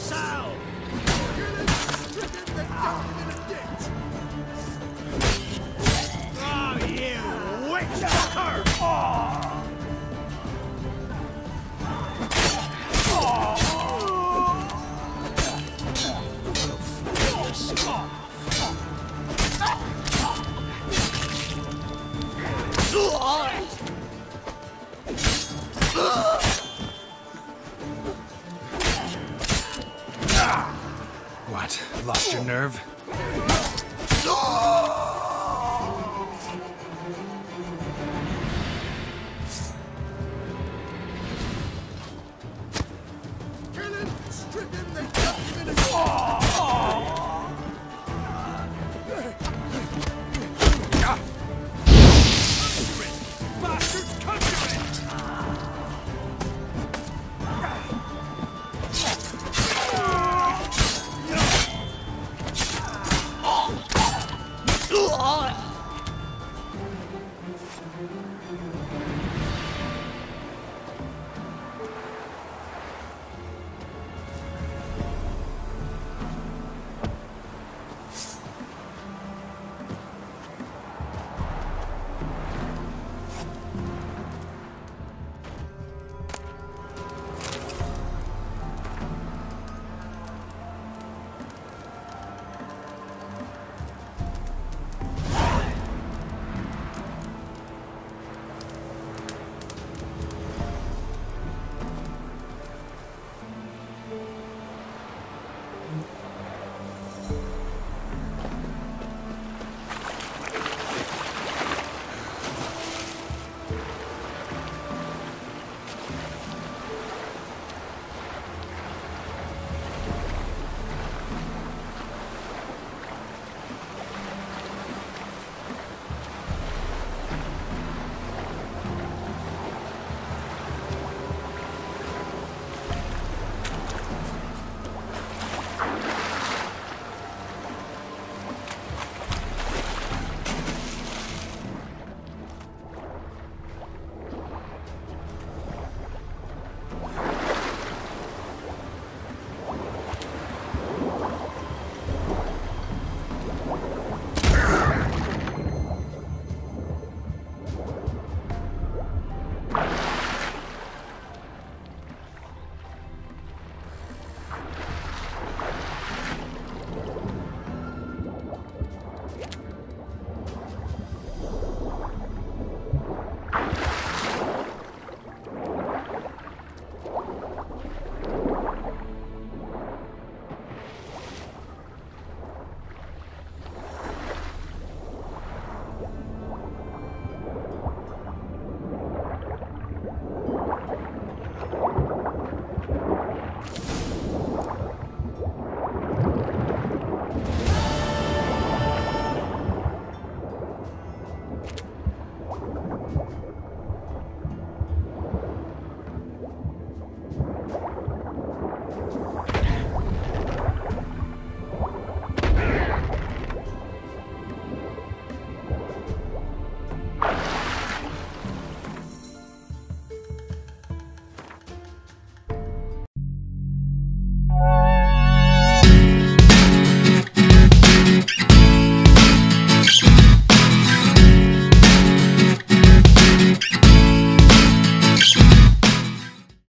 Oh, fucker! What? Lost your nerve? Oh.